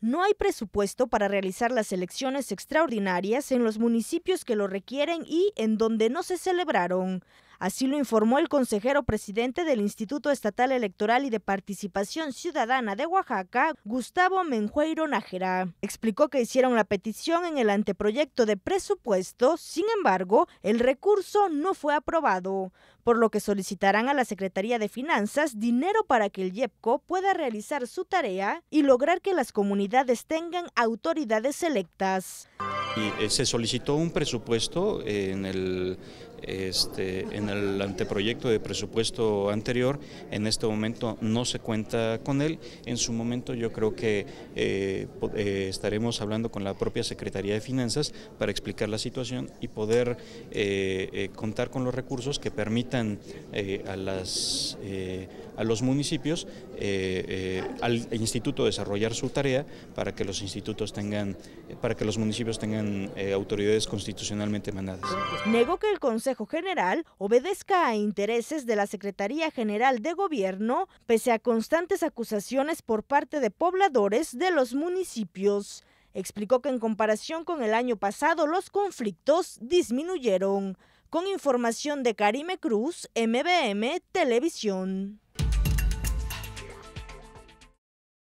no hay presupuesto para realizar las elecciones extraordinarias en los municipios que lo requieren y en donde no se celebraron. Así lo informó el consejero presidente del Instituto Estatal Electoral y de Participación Ciudadana de Oaxaca, Gustavo Menjueiro Nájera. Explicó que hicieron la petición en el anteproyecto de presupuesto, sin embargo, el recurso no fue aprobado, por lo que solicitarán a la Secretaría de Finanzas dinero para que el IEPCO pueda realizar su tarea y lograr que las comunidades tengan autoridades electas. Eh, se solicitó un presupuesto en el este, en el anteproyecto de presupuesto anterior, en este momento no se cuenta con él. En su momento yo creo que eh, eh, estaremos hablando con la propia Secretaría de Finanzas para explicar la situación y poder eh, contar con los recursos que permitan a, las, a los municipios, al instituto desarrollar su tarea para que los institutos tengan, para que los municipios tengan autoridades constitucionalmente mandadas. Negó que el Consejo General obedezca a intereses de la Secretaría General de Gobierno, pese a constantes acusaciones por parte de pobladores de los municipios. Explicó que en comparación con el año pasado los conflictos disminuyeron. Con información de Karime Cruz, MBM Televisión.